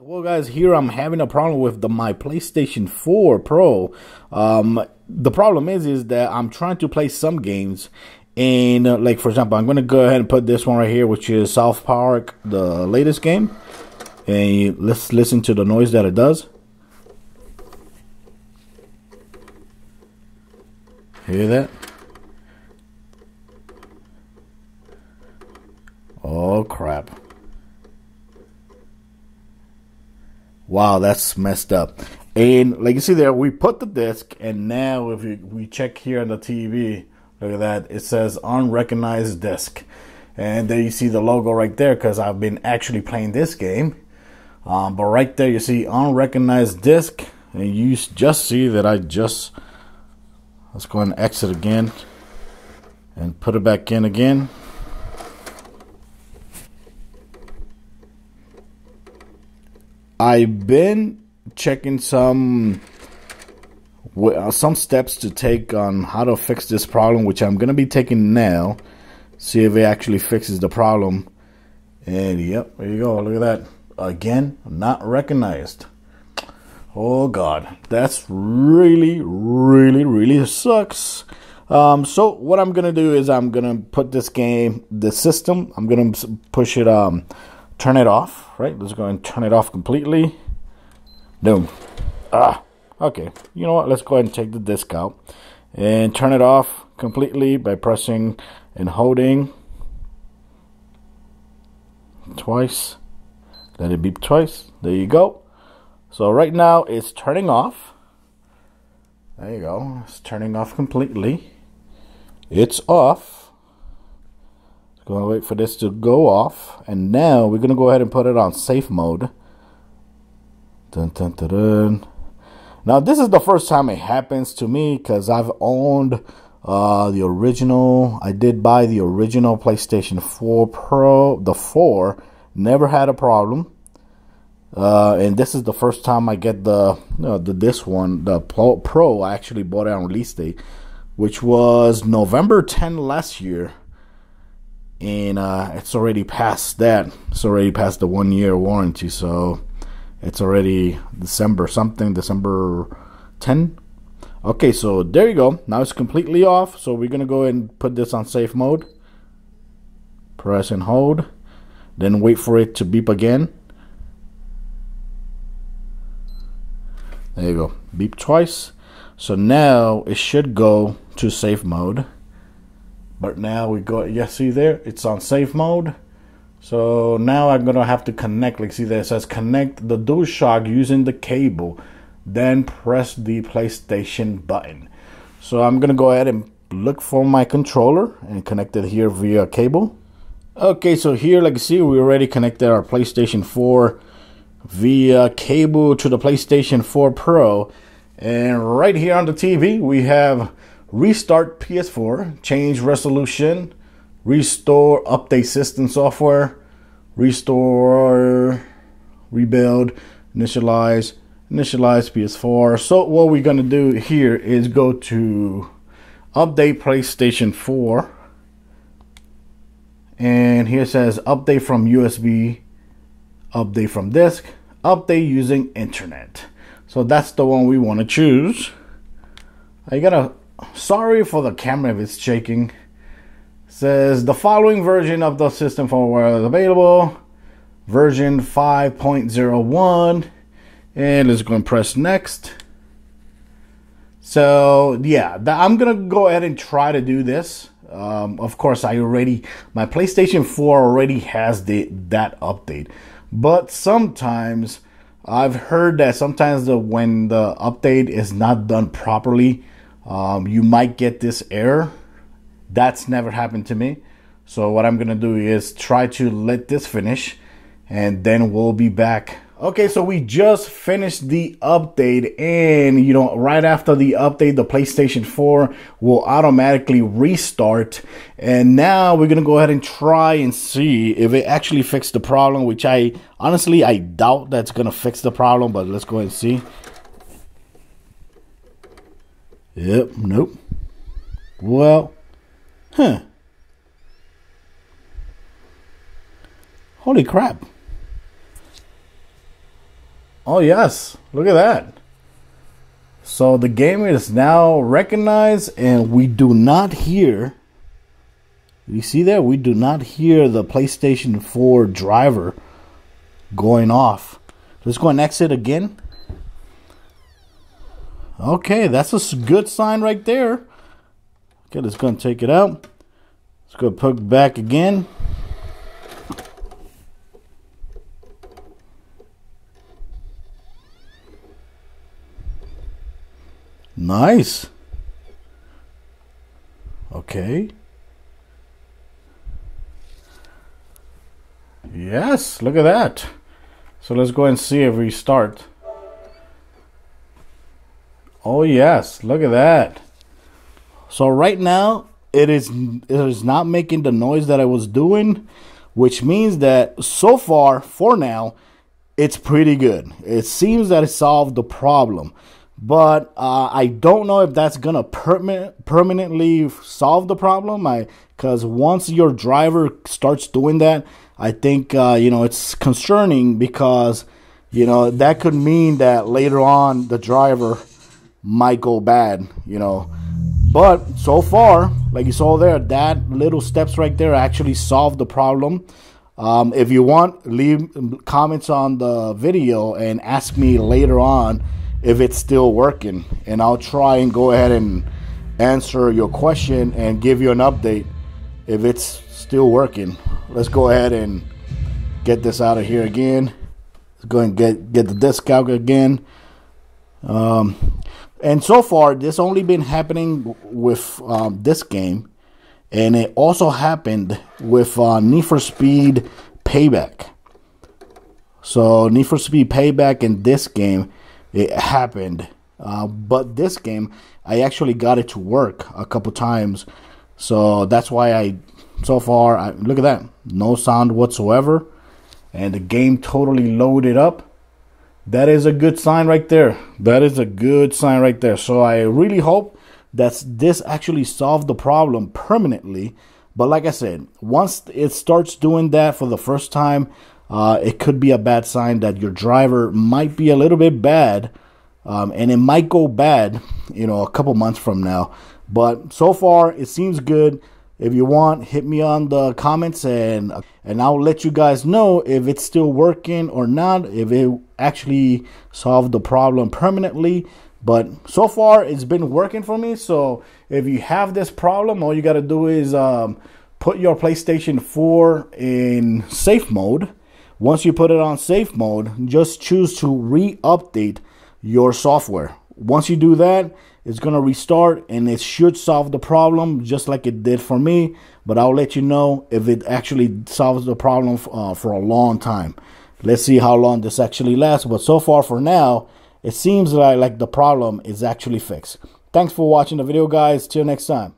Well, guys, here I'm having a problem with the my PlayStation 4 Pro. Um, the problem is, is that I'm trying to play some games, and uh, like for example, I'm gonna go ahead and put this one right here, which is South Park, the latest game, and let's listen to the noise that it does. Hear that? Oh crap. Wow, that's messed up. And like you see there, we put the disc, and now if we, we check here on the TV, look at that, it says unrecognized disc. And there you see the logo right there because I've been actually playing this game. Um, but right there, you see unrecognized disc, and you just see that I just let's go and exit again and put it back in again. I've been checking some uh, some steps to take on how to fix this problem, which I'm gonna be taking now. See if it actually fixes the problem. And yep, there you go. Look at that. Again, not recognized. Oh God, that's really, really, really sucks. Um, so what I'm gonna do is I'm gonna put this game, the system, I'm gonna push it, um, turn it off right? Let's go and turn it off completely. Boom. Ah, okay. You know what? Let's go ahead and take the disc out and turn it off completely by pressing and holding twice. Let it beep twice. There you go. So right now it's turning off. There you go. It's turning off completely. It's off. Gonna wait for this to go off. And now we're gonna go ahead and put it on safe mode. Dun, dun, dun. Now this is the first time it happens to me because I've owned uh, the original. I did buy the original PlayStation 4 Pro, the 4. Never had a problem. Uh, and this is the first time I get the the this one, the Pro. I actually bought it on release date, which was November 10 last year and uh, it's already past that. It's already past the one year warranty, so it's already December something, December 10. Okay, so there you go. Now it's completely off. So we're gonna go and put this on safe mode. Press and hold. Then wait for it to beep again. There you go. Beep twice. So now it should go to safe mode. But now we go, yeah, see there, it's on safe mode. So now I'm gonna have to connect, like see there it says connect the DualShock using the cable, then press the PlayStation button. So I'm gonna go ahead and look for my controller and connect it here via cable. Okay, so here, like you see, we already connected our PlayStation 4 via cable to the PlayStation 4 Pro. And right here on the TV, we have restart PS4, change resolution, restore update system software, restore, rebuild, initialize, initialize PS4. So what we're going to do here is go to update PlayStation 4. And here says update from USB, update from disk, update using internet. So that's the one we want to choose. I gotta sorry for the camera if it's shaking. says the following version of the system firmware is available. Version 5.01. And let's go and press next. So yeah, I'm gonna go ahead and try to do this. Um, of course, I already my PlayStation 4 already has the that update, but sometimes I've heard that sometimes the when the update is not done properly, um, you might get this error. That's never happened to me. So what I'm gonna do is try to let this finish and then we'll be back. Okay, so we just finished the update and you know, right after the update, the PlayStation 4 will automatically restart. And now we're gonna go ahead and try and see if it actually fixed the problem, which I honestly, I doubt that's gonna fix the problem, but let's go and see. Yep, nope. Well, huh. Holy crap. Oh yes, look at that. So the game is now recognized and we do not hear you see there we do not hear the PlayStation 4 driver going off. Let's go and exit again. Okay, that's a good sign right there. Okay, let's go and take it out. Let's go put back again. Nice. Okay. Yes, look at that. So let's go and see if we start. Oh yes, look at that. So right now it is it is not making the noise that I was doing, which means that so far for now it's pretty good. It seems that it solved the problem. But uh, I don't know if that's gonna permanent, permanently solve the problem. I because once your driver starts doing that, I think uh, you know it's concerning because you know that could mean that later on the driver might go bad. You know, but so far, like you saw there, that little steps right there actually solved the problem. Um, if you want, leave comments on the video and ask me later on if it's still working, and I'll try and go ahead and answer your question and give you an update if it's still working. Let's go ahead and get this out of here again. Let's go and get get the disc out again. Um, and so far, this only been happening with um, this game, and it also happened with uh, Need for Speed Payback. So Need for Speed Payback in this game, it happened. Uh, but this game, I actually got it to work a couple times so that's why I, so far, I, look at that, no sound whatsoever, and the game totally loaded up. That is a good sign right there. That is a good sign right there. So I really hope that this actually solved the problem permanently. But like I said, once it starts doing that for the first time, uh, it could be a bad sign that your driver might be a little bit bad, um, and it might go bad, you know, a couple months from now. But so far, it seems good. If you want, hit me on the comments and and I'll let you guys know if it's still working or not, if it actually solved the problem permanently. But so far, it's been working for me. So if you have this problem, all you got to do is um, put your PlayStation 4 in safe mode. Once you put it on safe mode, just choose to re-update your software. Once you do that, it's going to restart and it should solve the problem just like it did for me. But I'll let you know if it actually solves the problem uh, for a long time. Let's see how long this actually lasts. But so far for now, it seems like, like the problem is actually fixed. Thanks for watching the video, guys. Till next time.